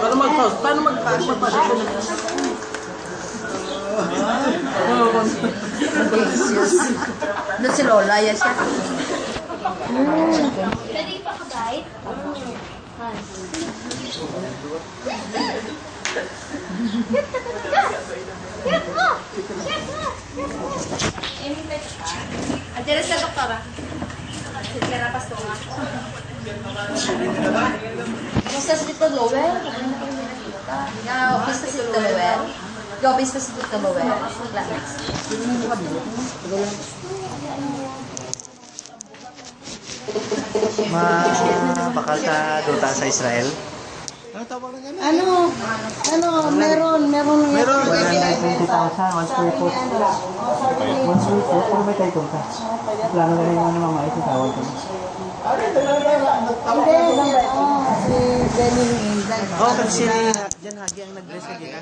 Paano mag-pause? Paano mag-pause? Mag-pause? Delicious. Doon si Lola, yan siya. Pwede pa ka bite? Yes mo! Yes mo! Andiyan sa doktora. Sira pastunga. Kumusta si Tito Lowell? Yeah, office pa si Tito Lowell. Office pa si Tito Lowell. Mabakal ka duta sa Israel? Ano? Ano? Meron, meron. Meron. 120,000, 124. 124, kung may tayo ka. Plano na rin yung ano mga na tawag ko. Oh yung Diyan Hagi ang nag-dress kay Gina.